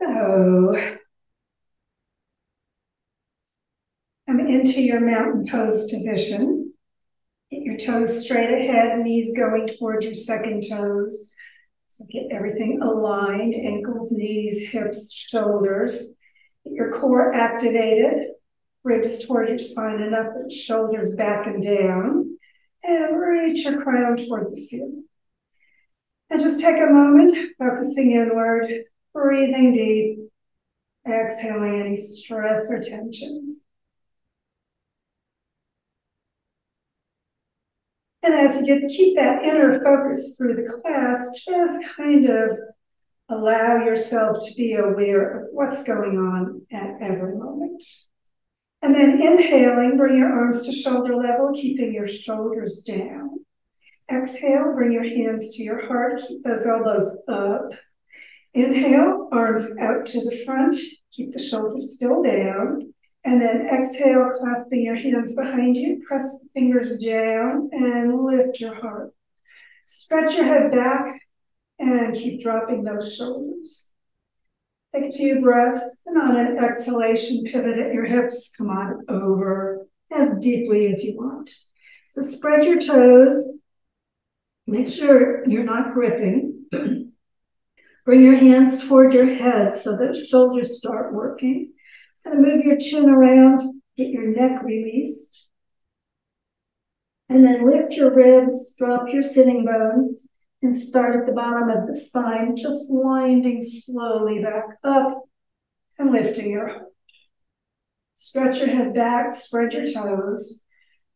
So come into your mountain pose position. Get your toes straight ahead, knees going towards your second toes. So get everything aligned, ankles, knees, hips, shoulders. Get your core activated, ribs toward your spine and up, and shoulders back and down. And reach your crown toward the ceiling. And just take a moment, focusing inward, breathing deep, exhaling any stress or tension. And as you get, keep that inner focus through the class, just kind of allow yourself to be aware of what's going on at every moment. And then inhaling, bring your arms to shoulder level, keeping your shoulders down. Exhale, bring your hands to your heart, keep those elbows up. Inhale, arms out to the front, keep the shoulders still down. And then exhale, clasping your hands behind you, press the fingers down and lift your heart. Stretch your head back and keep dropping those shoulders. Take a few breaths and on an exhalation, pivot at your hips. Come on over as deeply as you want. So spread your toes. Make sure you're not gripping. Bring your hands toward your head so that shoulders start working. Of move your chin around, get your neck released. And then lift your ribs, drop your sitting bones, and start at the bottom of the spine, just winding slowly back up and lifting your heart. Stretch your head back, spread your toes,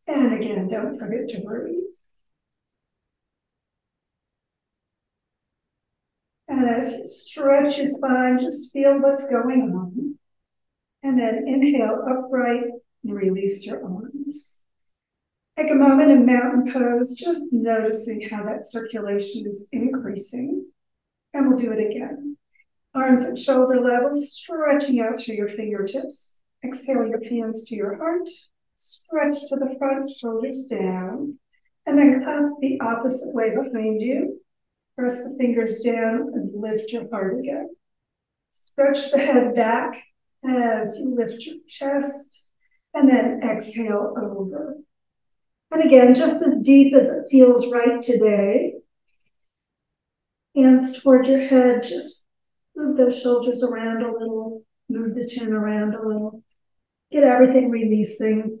and again, don't forget to breathe. You stretch your spine, just feel what's going on. And then inhale upright and release your arms. Take a moment in mountain pose, just noticing how that circulation is increasing. And we'll do it again. Arms at shoulder level, stretching out through your fingertips. Exhale your hands to your heart. Stretch to the front, shoulders down. And then clasp the opposite way behind you. Press the fingers down and lift your heart again. Stretch the head back as you lift your chest and then exhale over. And again, just as deep as it feels right today. Hands towards your head, just move those shoulders around a little, move the chin around a little. Get everything releasing.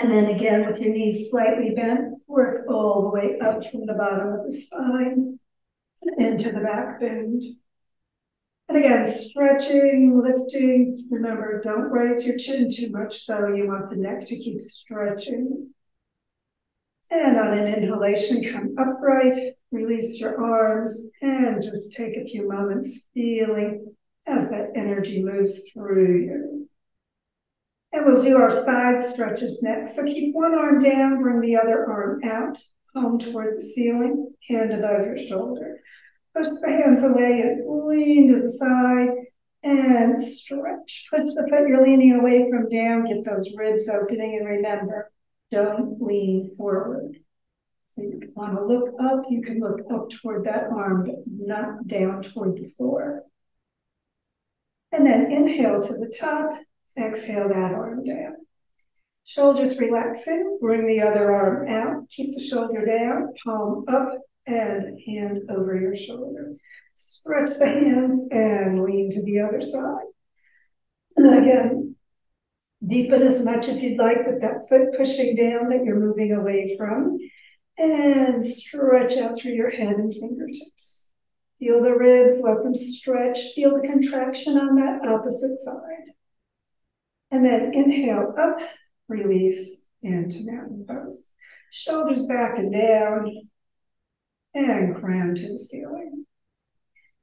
And then again, with your knees slightly bent, work all the way up from the bottom of the spine into the back bend. And again, stretching, lifting. Remember, don't raise your chin too much, though. You want the neck to keep stretching. And on an inhalation, come upright, release your arms, and just take a few moments feeling as that energy moves through you. And we'll do our side stretches next. So keep one arm down, bring the other arm out, palm toward the ceiling, hand above your shoulder. Push the hands away and lean to the side and stretch. Push the foot you're leaning away from down. Get those ribs opening. And remember, don't lean forward. So you want to look up, you can look up toward that arm, but not down toward the floor. And then inhale to the top, exhale that arm down. Shoulders relaxing, bring the other arm out, keep the shoulder down, palm up, and hand over your shoulder. Stretch the hands and lean to the other side. And again, deepen as much as you'd like with that foot pushing down that you're moving away from. And stretch out through your head and fingertips. Feel the ribs, let them stretch. Feel the contraction on that opposite side. And then inhale up, release into mountain pose. Shoulders back and down and crown to the ceiling.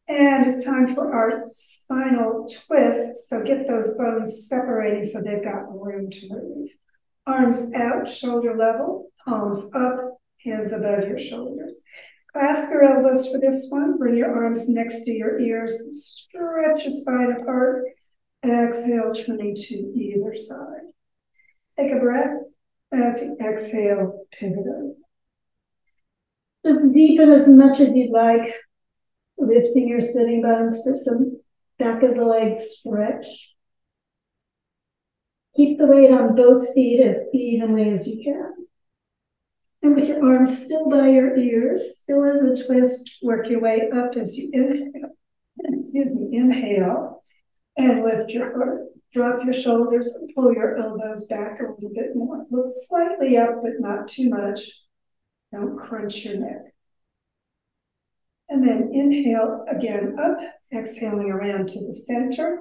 And it's time for our spinal twist. So get those bones separating so they've got room to move. Arms out, shoulder level, palms up, hands above your shoulders. Clasp your elbows for this one. Bring your arms next to your ears. Stretch your spine apart. Exhale, turning to either side. Take a breath. As you exhale, pivot over. Just deepen as much as you'd like, lifting your sitting bones for some back of the leg stretch. Keep the weight on both feet as evenly as you can. And with your arms still by your ears, still in the twist, work your way up as you inhale. Excuse me, inhale and lift your heart. Drop your shoulders and pull your elbows back a little bit more. Look slightly up, but not too much. Don't crunch your neck. And then inhale again up, exhaling around to the center.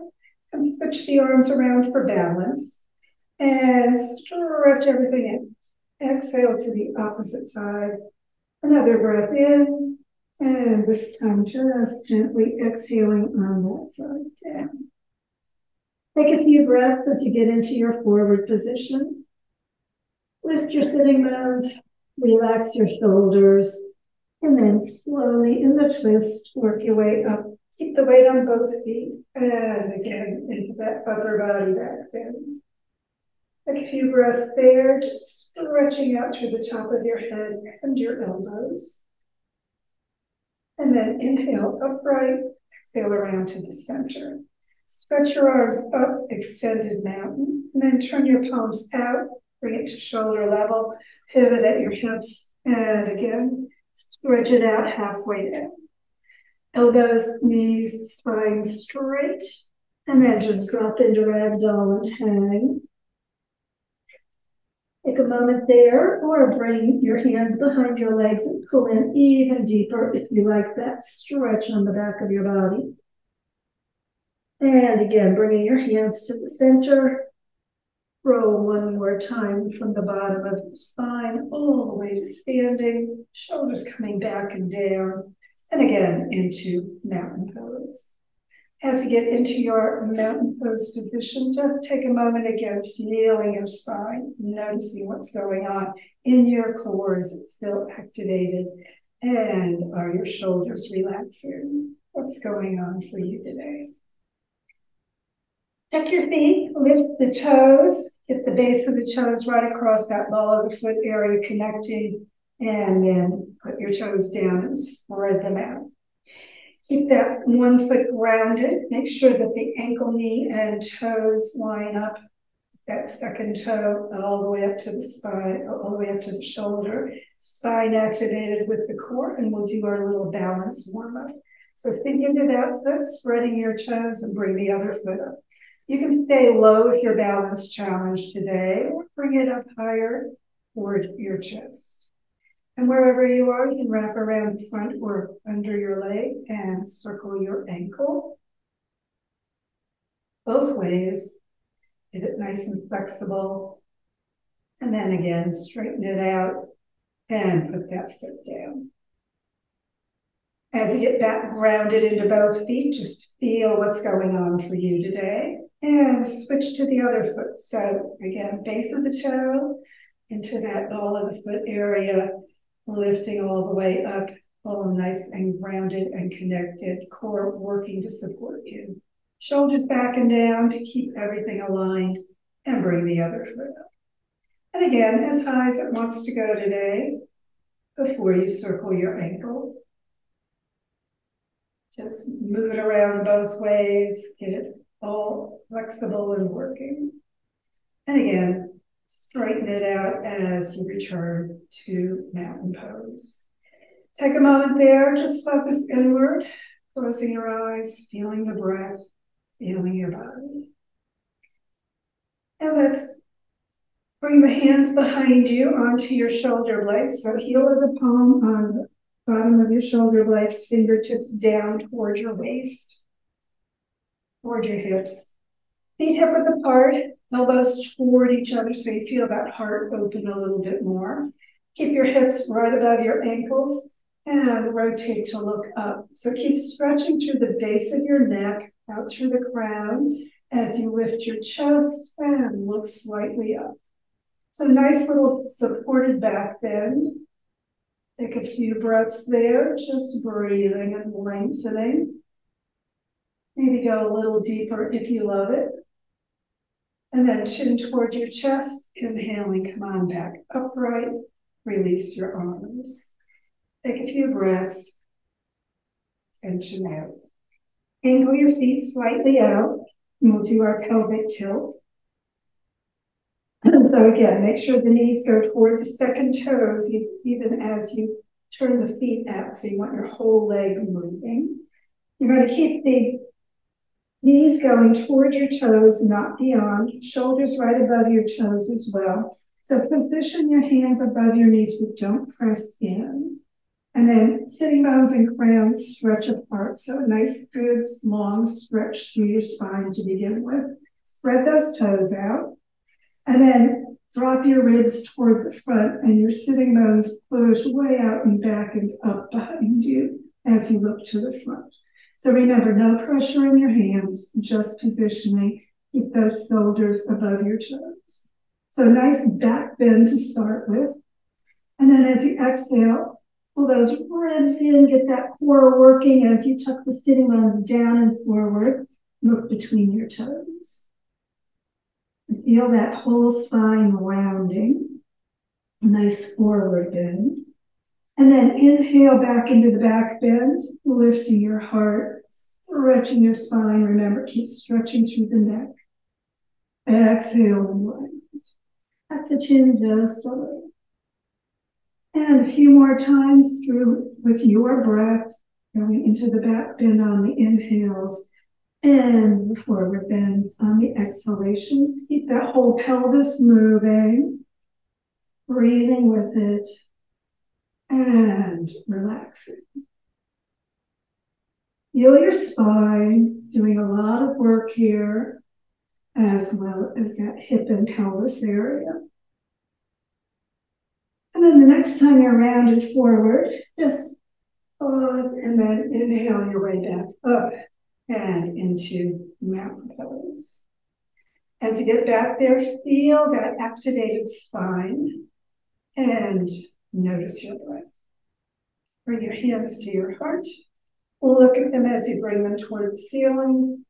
And switch the arms around for balance. And stretch everything in. Exhale to the opposite side. Another breath in. And this time just gently exhaling on that side down. Take a few breaths as you get into your forward position. Lift your sitting bones, relax your shoulders, and then slowly in the twist, work your way up. Keep the weight on both feet, and again into that upper body back bend. Take a few breaths there, just stretching out through the top of your head and your elbows. And then inhale upright, exhale around to the center. Stretch your arms up, extended mountain, and then turn your palms out, bring it to shoulder level, pivot at your hips, and again, stretch it out halfway down. Elbows, knees, spine straight, and then just drop into ragdoll and hang. Take a moment there, or bring your hands behind your legs and pull in even deeper if you like that stretch on the back of your body. And again, bringing your hands to the center. Roll one more time from the bottom of the spine all the way to standing, shoulders coming back and down, and again into mountain pose. As you get into your mountain pose position, just take a moment again, feeling your spine, noticing what's going on in your core. Is it still activated? And are your shoulders relaxing? What's going on for you today? Tuck your feet, lift the toes, get the base of the toes right across that ball of the foot area connecting, and then put your toes down and spread them out. Keep that one foot grounded. Make sure that the ankle, knee, and toes line up. That second toe all the way up to the spine, all the way up to the shoulder. Spine activated with the core, and we'll do our little balance warm up. So sink into that foot, spreading your toes, and bring the other foot up. You can stay low if your balance challenged today, or bring it up higher toward your chest. And wherever you are, you can wrap around the front or under your leg and circle your ankle. Both ways. Get it nice and flexible. And then again, straighten it out and put that foot down. As you get back grounded into both feet, just feel what's going on for you today and switch to the other foot. So again, base of the toe into that ball of the foot area, lifting all the way up, all nice and grounded and connected, core working to support you. Shoulders back and down to keep everything aligned and bring the other foot up. And again, as high as it wants to go today before you circle your ankle. Just move it around both ways, get it all flexible and working. And again, straighten it out as you return to mountain pose. Take a moment there, just focus inward, closing your eyes, feeling the breath, feeling your body. And let's bring the hands behind you onto your shoulder blades. So heel of the palm on the bottom of your shoulder blades, fingertips down towards your waist toward your hips. Feet hip width apart, elbows toward each other so you feel that heart open a little bit more. Keep your hips right above your ankles and rotate to look up. So keep stretching through the base of your neck, out through the crown as you lift your chest and look slightly up. So nice little supported back bend. Take a few breaths there, just breathing and lengthening. Maybe go a little deeper if you love it. And then chin towards your chest, inhaling, come on back upright, release your arms. Take a few breaths, tension out. Angle your feet slightly out, and we'll do our pelvic tilt. And so again, make sure the knees go toward the second toes, even as you turn the feet out. So you want your whole leg moving. You're going to keep the knees going toward your toes, not beyond. Shoulders right above your toes as well. So position your hands above your knees, but don't press in. And then sitting bones and crowns stretch apart. So a nice, good, long stretch through your spine to begin with. Spread those toes out. And then drop your ribs toward the front and your sitting bones push way out and back and up behind you as you look to the front. So remember, no pressure in your hands, just positioning. Keep those shoulders above your toes. So nice back bend to start with. And then as you exhale, Pull those ribs in, get that core working as you tuck the sitting bones down and forward. Look between your toes. Feel that whole spine rounding. Nice forward bend. And then inhale back into the back bend, lifting your heart, stretching your spine. Remember, keep stretching through the neck. Exhale round. Tuck the chin just a little. And a few more times through with your breath, going into the back bend on the inhales and the forward bends on the exhalations. Keep that whole pelvis moving, breathing with it, and relaxing. Feel your spine, doing a lot of work here, as well as that hip and pelvis area. And then the next time you're rounded forward, just pause and then inhale your way back up and into mountain pose. As you get back there, feel that activated spine and notice your breath. Bring your hands to your heart. Look at them as you bring them toward the ceiling.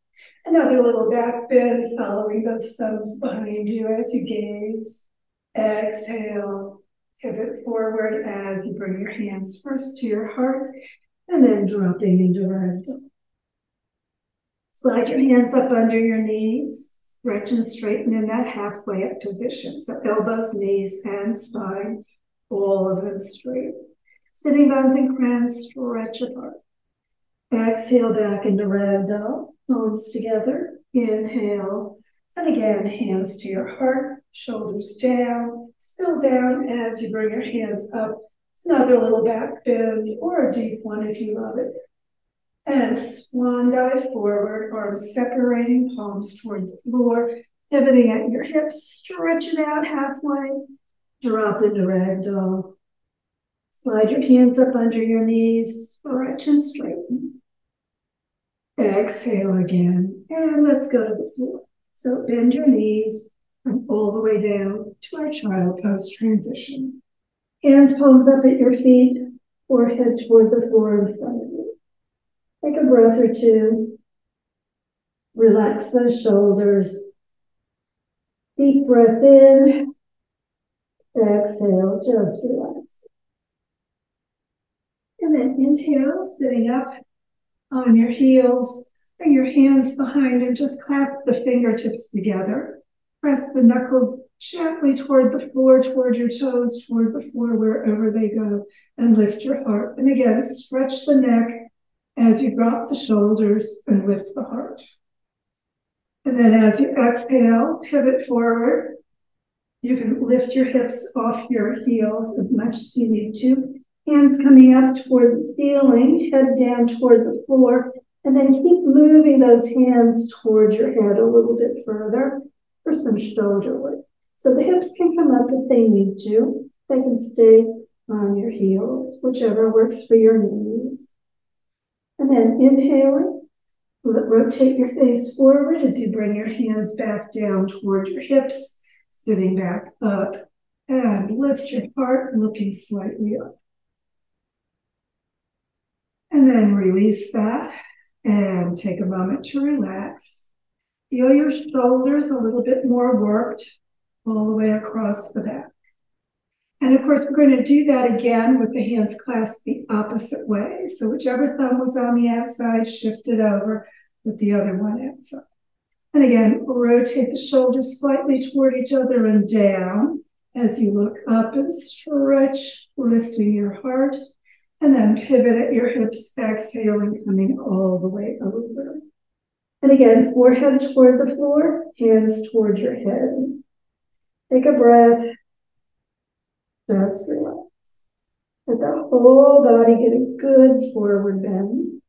Another little back bend, following those thumbs behind you as you gaze. Exhale Pivot forward as you bring your hands first to your heart and then dropping into ragdoll. Slide your hands up under your knees, stretch and straighten in that halfway up position. So elbows, knees, and spine, all of them straight. Sitting bones and crowns stretch apart. Exhale back into ragdoll, palms together. Inhale, and again, hands to your heart, shoulders down, still down as you bring your hands up. Another little back bend or a deep one if you love it. And swan dive forward, arms separating, palms toward the floor, pivoting at your hips, stretch it out halfway, drop into ragdoll. Slide your hands up under your knees, stretch and straighten. Exhale again, and let's go to the floor. So bend your knees, and all the way down to our child pose transition. Hands palms up at your feet, forehead toward the floor in front of you. Take a breath or two. Relax those shoulders. Deep breath in. Exhale, just relax. And then inhale, sitting up on your heels. Bring your hands behind and just clasp the fingertips together. Press the knuckles gently toward the floor, toward your toes, toward the floor, wherever they go, and lift your heart. And again, stretch the neck as you drop the shoulders and lift the heart. And then as you exhale, pivot forward. You can lift your hips off your heels as much as you need to. Hands coming up toward the ceiling, head down toward the floor, and then keep moving those hands toward your head a little bit further for some shoulder work. So the hips can come up if they need to. They can stay on your heels, whichever works for your knees. And then inhaling, rotate your face forward as you bring your hands back down toward your hips, sitting back up, and lift your heart, looking slightly up. And then release that and take a moment to relax. Feel your shoulders a little bit more worked all the way across the back. And of course, we're going to do that again with the hands clasped the opposite way. So whichever thumb was on the outside, shift it over. with the other one outside. And again, rotate the shoulders slightly toward each other and down as you look up and stretch, lifting your heart. And then pivot at your hips, exhaling, coming all the way over. And again, forehead toward the floor, hands toward your head. Take a breath. Just relax. Let the whole body get a good forward bend.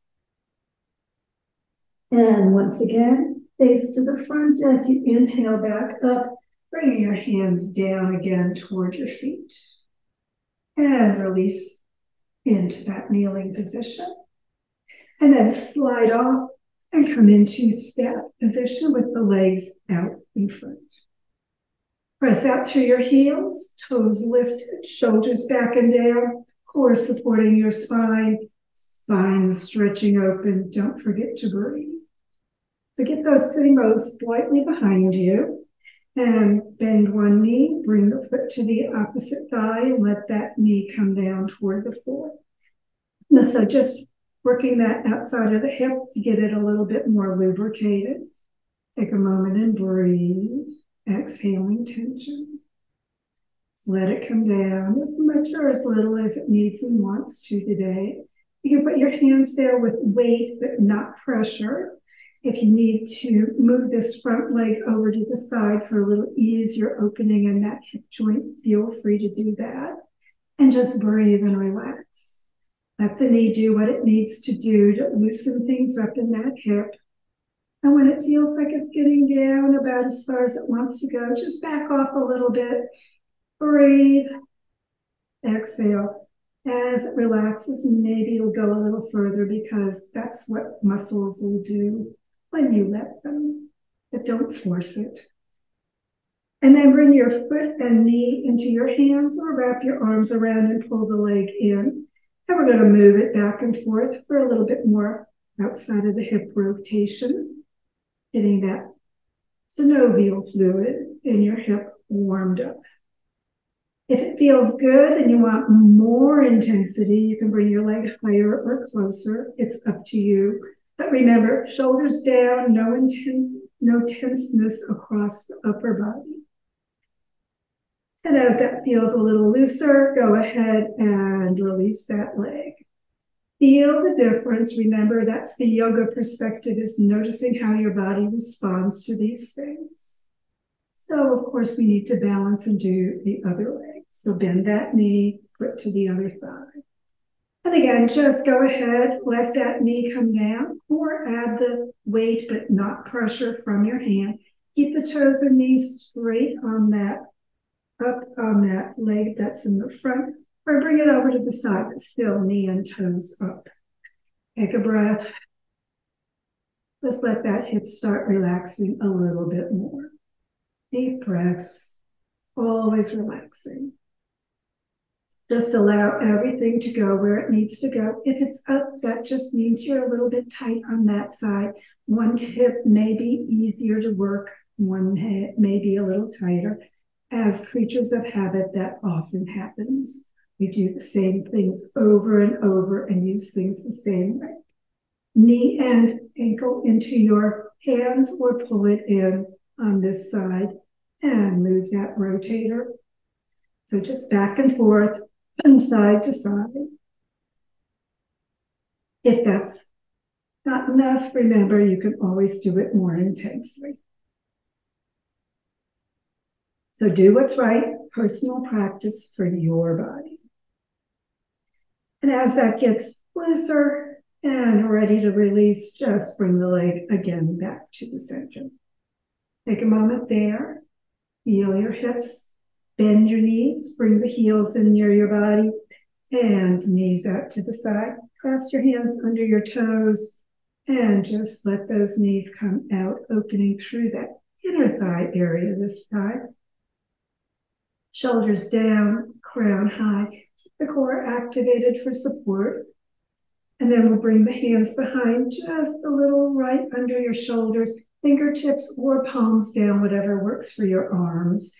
And once again, face to the front as you inhale back up, bringing your hands down again toward your feet. And release into that kneeling position. And then slide off and come into staff position with the legs out in front. Press out through your heels, toes lifted, shoulders back and down, core supporting your spine, spine stretching open. Don't forget to breathe. So get those sitting bones slightly behind you and bend one knee, bring the foot to the opposite thigh and let that knee come down toward the floor. And So just working that outside of the hip to get it a little bit more lubricated. Take a moment and breathe, exhaling tension. Let it come down as much or as little as it needs and wants to today. You can put your hands there with weight, but not pressure. If you need to move this front leg over to the side for a little easier opening in that hip joint, feel free to do that. And just breathe and relax. Let the knee do what it needs to do to loosen things up in that hip. And when it feels like it's getting down about as far as it wants to go, just back off a little bit. Breathe. Exhale. As it relaxes, maybe it'll go a little further because that's what muscles will do when you let them, but don't force it. And then bring your foot and knee into your hands or wrap your arms around and pull the leg in. And we're going to move it back and forth for a little bit more outside of the hip rotation, getting that synovial fluid in your hip warmed up. If it feels good and you want more intensity, you can bring your leg higher or closer. It's up to you. But remember, shoulders down, no, inten- no tenseness across the upper body. And as that feels a little looser, go ahead and release that leg. Feel the difference. Remember, that's the yoga perspective is noticing how your body responds to these things. So, of course, we need to balance and do the other leg. So bend that knee, foot to the other thigh. And again, just go ahead, let that knee come down or add the weight but not pressure from your hand. Keep the toes and knees straight on that, up on that leg that's in the front, or bring it over to the side, but still knee and toes up. Take a breath. Just let that hip start relaxing a little bit more. Deep breaths, always relaxing. Just allow everything to go where it needs to go. If it's up, that just means you're a little bit tight on that side. One tip may be easier to work, one may be a little tighter. As creatures of habit, that often happens. We do the same things over and over and use things the same way. Knee and ankle into your hands or pull it in on this side and move that rotator. So just back and forth from side to side. If that's not enough, remember you can always do it more intensely. So do what's right, personal practice for your body. And as that gets looser and ready to release, just bring the leg again back to the center. Take a moment there. Feel your hips Bend your knees, bring the heels in near your body, and knees out to the side. Cross your hands under your toes, and just let those knees come out, opening through that inner thigh area this time. Shoulders down, crown high. Keep the core activated for support. And then we'll bring the hands behind just a little right under your shoulders, fingertips or palms down, whatever works for your arms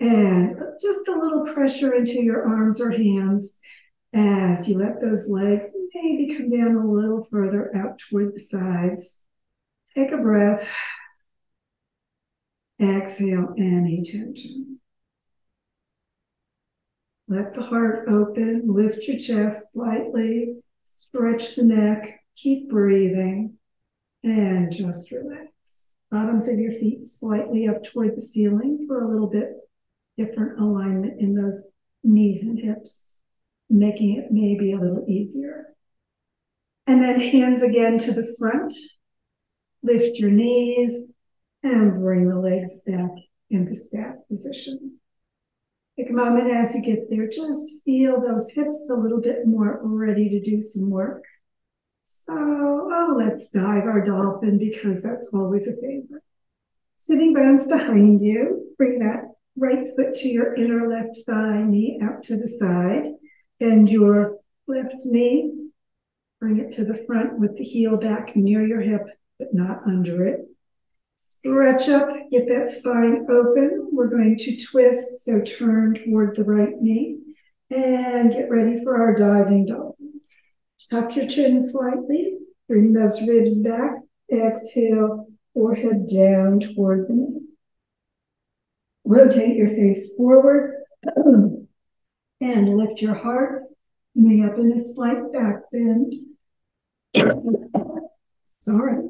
and just a little pressure into your arms or hands as you let those legs maybe come down a little further out toward the sides. Take a breath. Exhale any tension. Let the heart open, lift your chest slightly, stretch the neck, keep breathing, and just relax. Bottoms of your feet slightly up toward the ceiling for a little bit different alignment in those knees and hips, making it maybe a little easier. And then hands again to the front. Lift your knees and bring the legs back into staff position. Take a moment as you get there, just feel those hips a little bit more ready to do some work. So, oh, let's dive our dolphin because that's always a favorite. Sitting bones behind you, bring that right foot to your inner left thigh, knee out to the side. Bend your left knee, bring it to the front with the heel back near your hip, but not under it. Stretch up, get that spine open. We're going to twist, so turn toward the right knee and get ready for our diving dolphin. Tuck your chin slightly, bring those ribs back. Exhale, forehead down toward the knee. Rotate your face forward and lift your heart, coming up in a slight back bend. Sorry.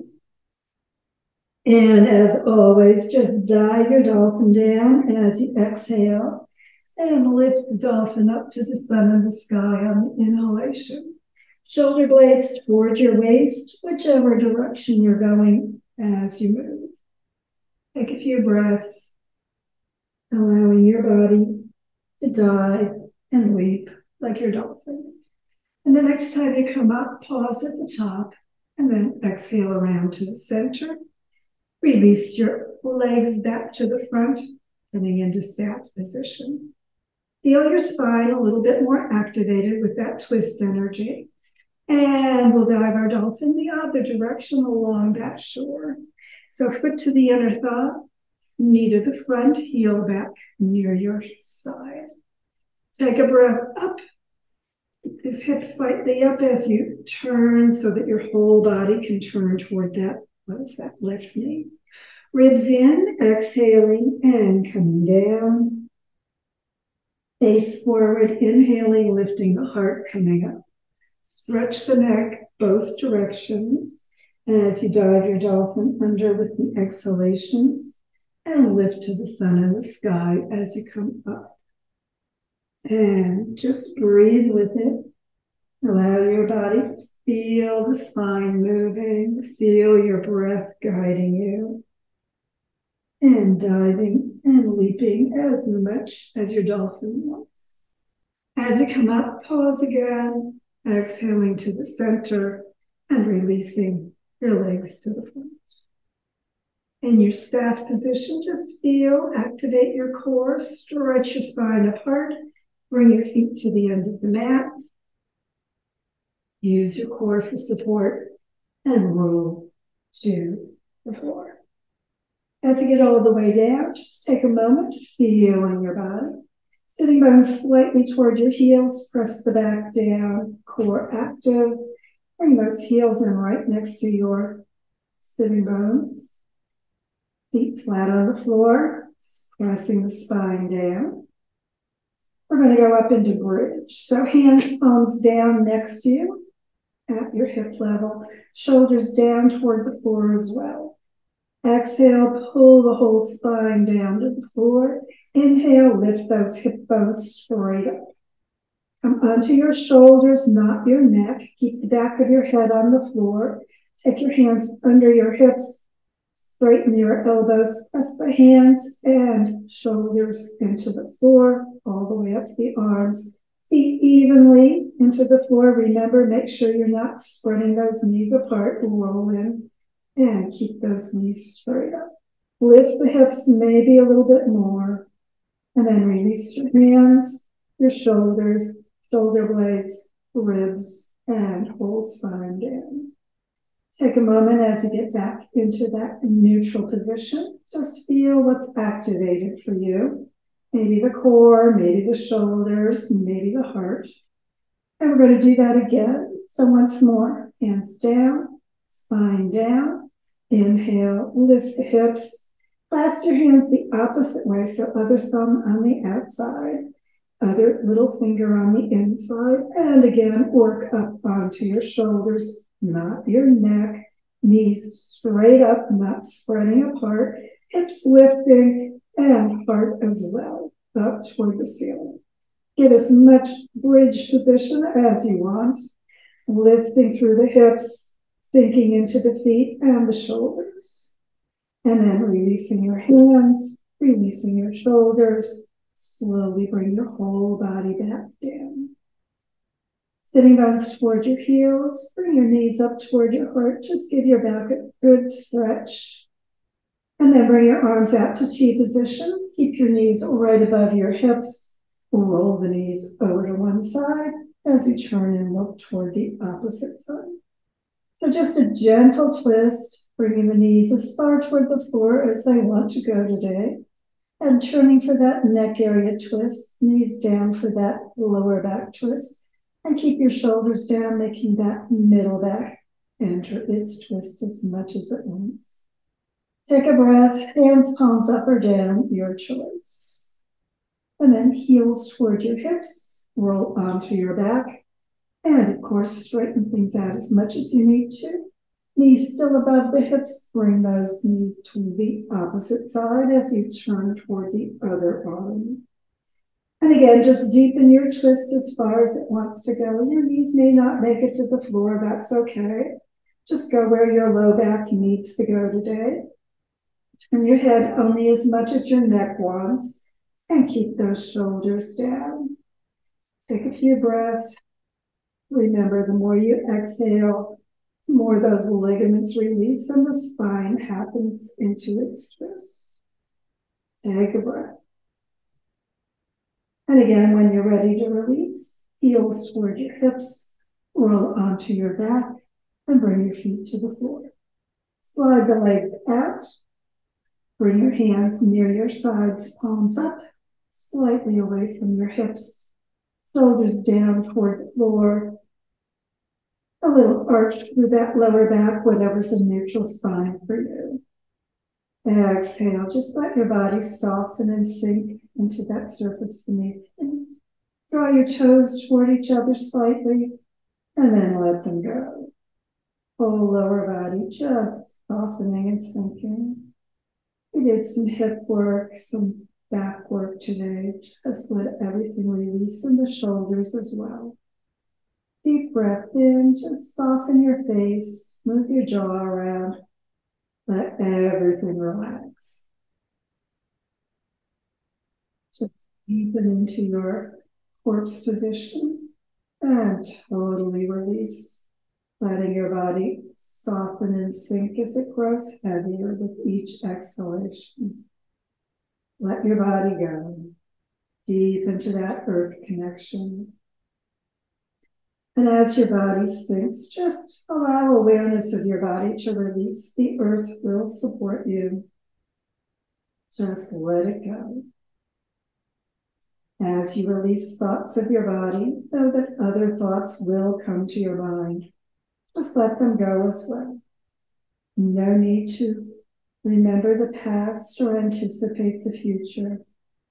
And as always, just dive your dolphin down as you exhale and lift the dolphin up to the sun and the sky on the inhalation. Shoulder blades towards your waist, whichever direction you're going as you move. Take a few breaths allowing your body to dive and leap like your dolphin. And the next time you come up, pause at the top and then exhale around to the center. Release your legs back to the front, coming into staff position. Feel your spine a little bit more activated with that twist energy. And we'll dive our dolphin the other direction along that shore. So foot to the inner thigh, knee to the front, heel back near your side. Take a breath up. This hip slightly up as you turn so that your whole body can turn toward that, what is that, left knee. Ribs in, exhaling and coming down. Face forward, inhaling, lifting the heart, coming up. Stretch the neck both directions as you dive your dolphin under with the exhalations and lift to the sun and the sky as you come up. And just breathe with it. Allow your body to feel the spine moving, feel your breath guiding you, and diving and leaping as much as your dolphin wants. As you come up, pause again, exhaling to the center and releasing your legs to the front. In your staff position, just feel, activate your core, stretch your spine apart, bring your feet to the end of the mat. Use your core for support and roll to the floor. As you get all the way down, just take a moment, feeling your body. Sitting bones slightly toward your heels, press the back down, core active. Bring those heels in right next to your sitting bones. Feet flat on the floor, pressing the spine down. We're going to go up into bridge. So hands, palms down next to you at your hip level, shoulders down toward the floor as well. Exhale, pull the whole spine down to the floor. Inhale, lift those hip bones straight up. Come onto your shoulders, not your neck. Keep the back of your head on the floor. Take your hands under your hips, Straighten your elbows, press the hands and shoulders into the floor, all the way up the arms. Feet evenly into the floor. Remember, make sure you're not spreading those knees apart. Roll in and keep those knees straight up. Lift the hips maybe a little bit more. And then release your hands, your shoulders, shoulder blades, ribs, and whole spine down. Take a moment as you get back into that neutral position. Just feel what's activated for you. Maybe the core, maybe the shoulders, maybe the heart. And we're going to do that again. So once more, hands down, spine down. Inhale, lift the hips. Clasp your hands the opposite way, so other thumb on the outside, other little finger on the inside, and again, work up onto your shoulders, not your neck, knees straight up, not spreading apart, hips lifting, and heart as well, up toward the ceiling. Get as much bridge position as you want, lifting through the hips, sinking into the feet and the shoulders. And then releasing your hands, releasing your shoulders. Slowly bring your whole body back down. Sitting bones toward your heels, bring your knees up toward your heart. Just give your back a good stretch. And then bring your arms out to T position. Keep your knees right above your hips. Roll the knees over to one side as you turn and look toward the opposite side. So just a gentle twist, bringing the knees as far toward the floor as they want to go today. And turning for that neck area twist, knees down for that lower back twist. And keep your shoulders down, making that middle back enter its twist as much as it wants. Take a breath, hands, palms up or down, your choice. And then heels toward your hips, roll onto your back. And of course, straighten things out as much as you need to. Knees still above the hips, bring those knees to the opposite side as you turn toward the other arm. And again, just deepen your twist as far as it wants to go. Your knees may not make it to the floor, that's okay. Just go where your low back needs to go today. Turn your head only as much as your neck wants and keep those shoulders down. Take a few breaths. Remember, the more you exhale, the more those ligaments release and the spine happens into its twist. Take a breath. And again, when you're ready to release, heels toward your hips, roll onto your back, and bring your feet to the floor. Slide the legs out. Bring your hands near your sides, palms up, slightly away from your hips, shoulders down toward the floor. A little arch through that lower back, whatever's a neutral spine for you. Exhale, just let your body soften and sink into that surface beneath you. Draw your toes toward each other slightly and then let them go. Whole lower body just softening and sinking. We did some hip work, some back work today. Just let everything release in the shoulders as well. Deep breath in, just soften your face, move your jaw around, let everything relax. Just deepen into your corpse position and totally release, letting your body soften and sink as it grows heavier with each exhalation. Let your body go deep into that earth connection. And as your body sinks, just allow awareness of your body to release. The earth will support you. Just let it go. As you release thoughts of your body, know that other thoughts will come to your mind. Just let them go as well. No need to remember the past or anticipate the future.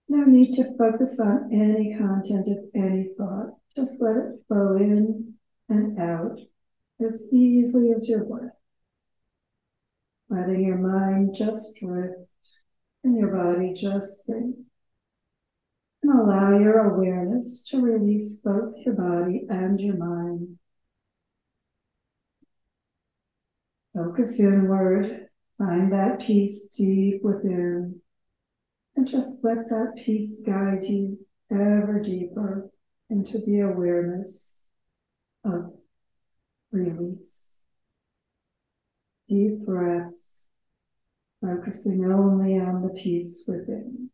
No need to focus on any content of any thought. Just let it flow in and out as easily as your breath. Letting your mind just drift and your body just sink. And allow your awareness to release both your body and your mind. Focus inward, find that peace deep within, and just let that peace guide you ever deeper into the awareness of release. Deep breaths, focusing only on the peace within.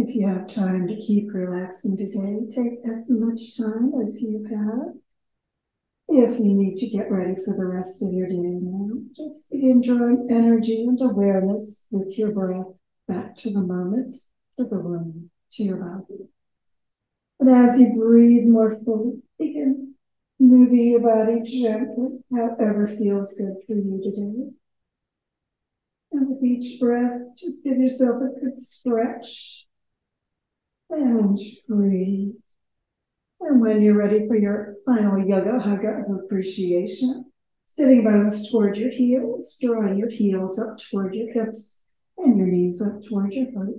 If you have time to keep relaxing today, take as much time as you have. If you need to get ready for the rest of your day now, just begin drawing energy and awareness with your breath back to the moment, to the room, to your body. And as you breathe more fully, begin moving your body gently, however feels good for you today. And with each breath, just give yourself a good stretch and breathe. And when you're ready for your final yoga hug of appreciation, sitting bones toward your heels, drawing your heels up toward your hips and your knees up toward your heart.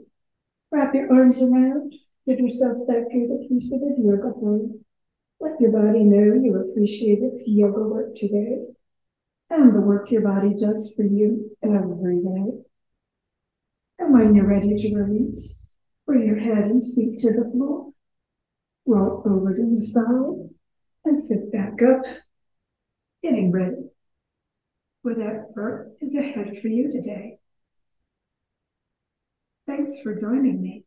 Wrap your arms around. Give yourself that good appreciative yoga hug. Let your body know you appreciate its yoga work today and the work your body does for you every day. And when you're ready to release, Bring your head and feet to the floor. Roll over to the side and sit back up, getting ready. Whatever is ahead for you today. Thanks for joining me.